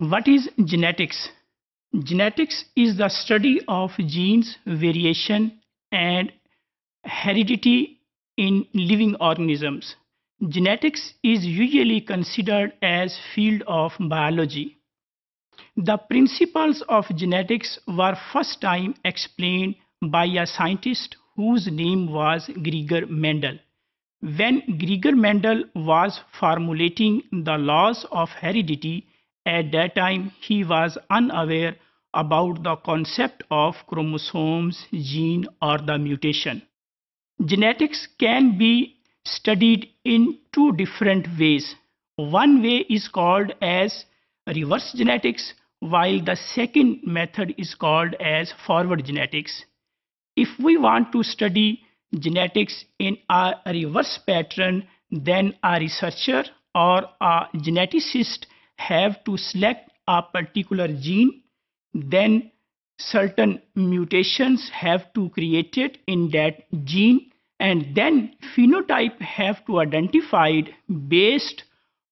What is genetics? Genetics is the study of genes, variation, and heredity in living organisms. Genetics is usually considered as field of biology. The principles of genetics were first time explained by a scientist whose name was Gregor Mendel. When Gregor Mendel was formulating the laws of heredity, at that time he was unaware about the concept of chromosomes, gene or the mutation. Genetics can be studied in two different ways. One way is called as reverse genetics while the second method is called as forward genetics. If we want to study genetics in a reverse pattern, then a researcher or a geneticist have to select a particular gene, then certain mutations have to created in that gene and then phenotype have to identified based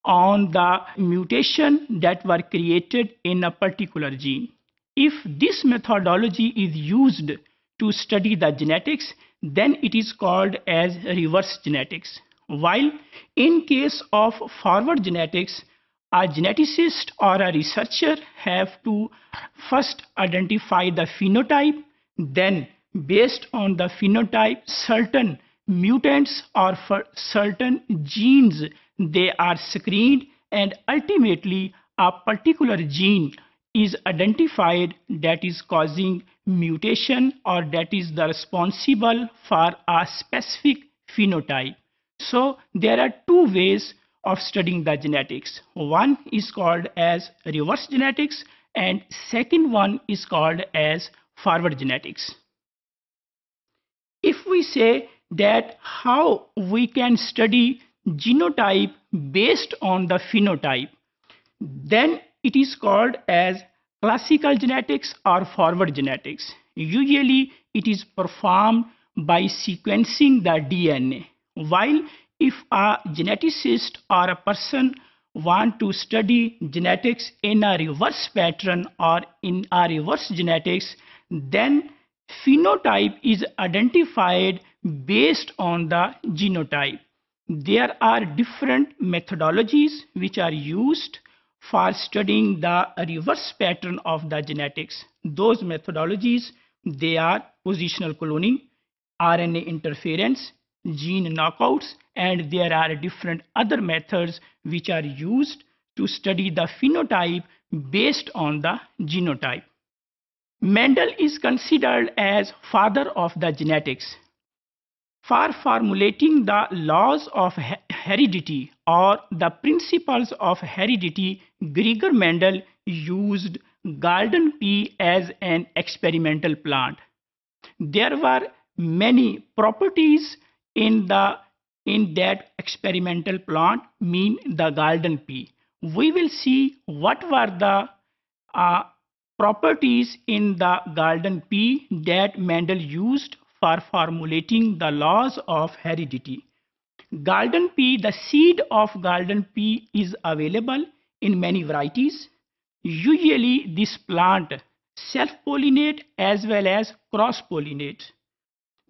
on the mutation that were created in a particular gene. If this methodology is used to study the genetics, then it is called as reverse genetics. While in case of forward genetics, a geneticist or a researcher have to first identify the phenotype, then based on the phenotype, certain mutants or for certain genes they are screened and ultimately a particular gene is identified that is causing mutation or that is the responsible for a specific phenotype. So there are two ways of studying the genetics. One is called as reverse genetics and second one is called as forward genetics. If we say that how we can study genotype based on the phenotype, then it is called as classical genetics or forward genetics. Usually it is performed by sequencing the DNA. While if a geneticist or a person want to study genetics in a reverse pattern or in a reverse genetics, then phenotype is identified based on the genotype there are different methodologies which are used for studying the reverse pattern of the genetics. Those methodologies, they are positional cloning, RNA interference, gene knockouts, and there are different other methods which are used to study the phenotype based on the genotype. Mendel is considered as father of the genetics for formulating the laws of heredity or the principles of heredity, Gregor Mendel used garden pea as an experimental plant. There were many properties in the in that experimental plant mean the garden pea. We will see what were the uh, properties in the garden pea that Mendel used for formulating the laws of heredity. Garden pea, the seed of garden pea is available in many varieties. Usually this plant self-pollinate as well as cross-pollinate.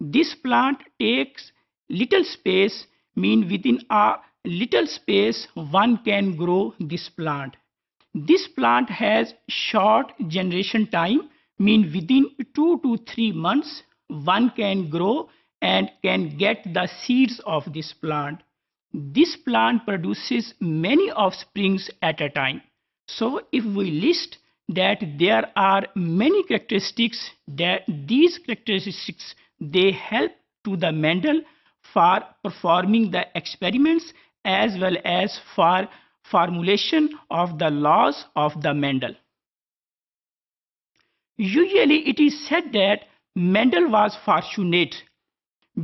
This plant takes little space, mean within a little space one can grow this plant. This plant has short generation time, mean within 2 to 3 months one can grow and can get the seeds of this plant. This plant produces many offsprings at a time. So if we list that there are many characteristics that these characteristics they help to the Mendel for performing the experiments as well as for formulation of the laws of the Mendel. Usually it is said that Mendel was fortunate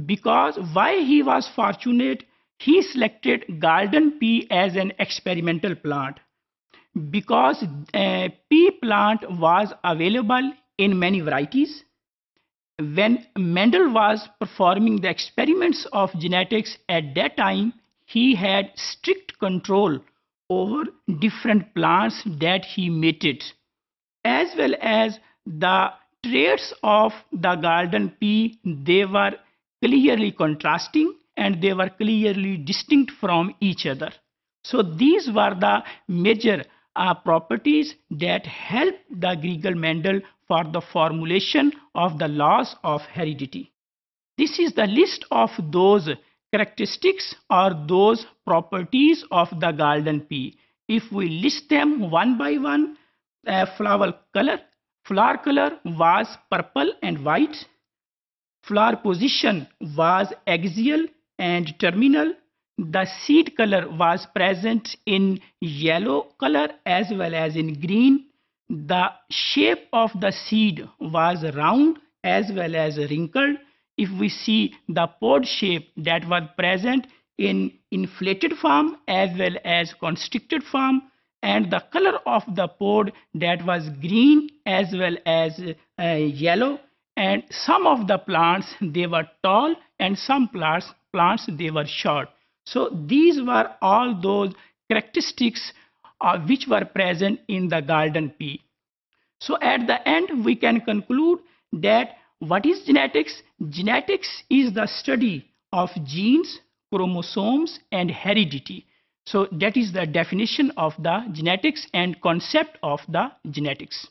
because why he was fortunate he selected garden pea as an experimental plant because uh, pea plant was available in many varieties when Mendel was performing the experiments of genetics at that time he had strict control over different plants that he mated, as well as the traits of the garden pea, they were clearly contrasting and they were clearly distinct from each other. So these were the major uh, properties that help the Gregor Mendel for the formulation of the laws of heredity. This is the list of those characteristics or those properties of the garden pea. If we list them one by one, uh, flower color, flower color was purple and white, flower position was axial and terminal, the seed color was present in yellow color as well as in green. The shape of the seed was round as well as wrinkled. If we see the pod shape that was present in inflated form as well as constricted form and the color of the pod that was green as well as uh, yellow and some of the plants they were tall and some plants plants they were short so these were all those characteristics uh, which were present in the garden pea. So at the end, we can conclude that what is genetics? Genetics is the study of genes, chromosomes, and heredity. So that is the definition of the genetics and concept of the genetics.